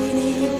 Vipassana you.